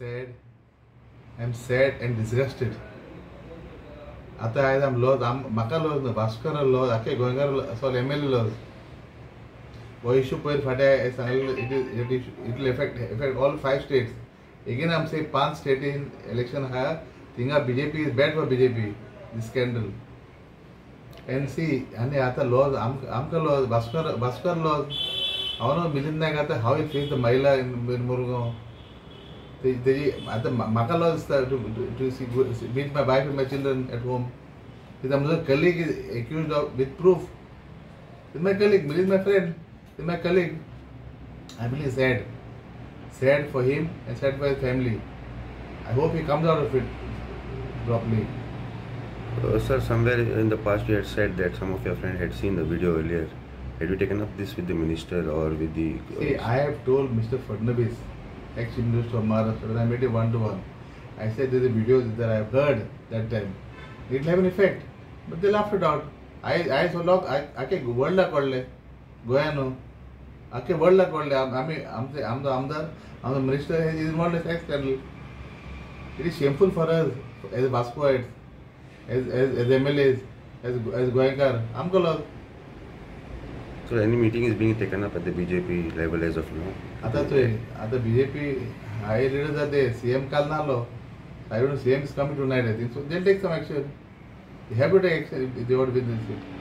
sad. I'm sad and disgusted. आता आयज आम लॉज आम म्हाका लॉज न्हू भास्कर लॉज आख्खे गोंयकार सॉल एम एल ए इशू पयर फाट्या सांगलेलो it is effect effect all five states again आम पाँच स्टेट इलेक्शन आहा थिंगा BJP is bad for BJP this scandal N C आनी आतां लॉज आमकां लॉज भास्कर भास्कर लॉज हांव मिलिंद नायक आतां हांव इट फेस द महिला इन Mormugao They, they, at the Makala is there to, to, to see, meet my wife and my children at home. With another colleague is accused of with proof. With my colleague, with my friend, with my colleague. I'm really sad. Sad for him and sad for his family. I hope he comes out of it properly. Uh, sir, somewhere in the past you had said that some of your friend had seen the video earlier. Had you taken up this with the minister or with the... Uh, See, I have told Mr. Fernandes ex-Chief Minister of Maharashtra, when I met him one-to-one, I said there's a video that I have heard that time. It will have an effect. But they laughed it out. I, I so long, I, can वर्ल्डला कळले गोंयान आख्खे वर्ल्डला कळले आमी आमचे आमचो आमदार आमचो minister is involved in sex scandal it is shameful for us as Vascoites as as as M L as as गोंयकार आमकां loss so any meeting is being taken up at the BJP level as of now. आता थंय आतां BJP हाय leader आसा ते CM काल नाहलो I don't CM is coming tonight I think so they take some action have to take action they what with this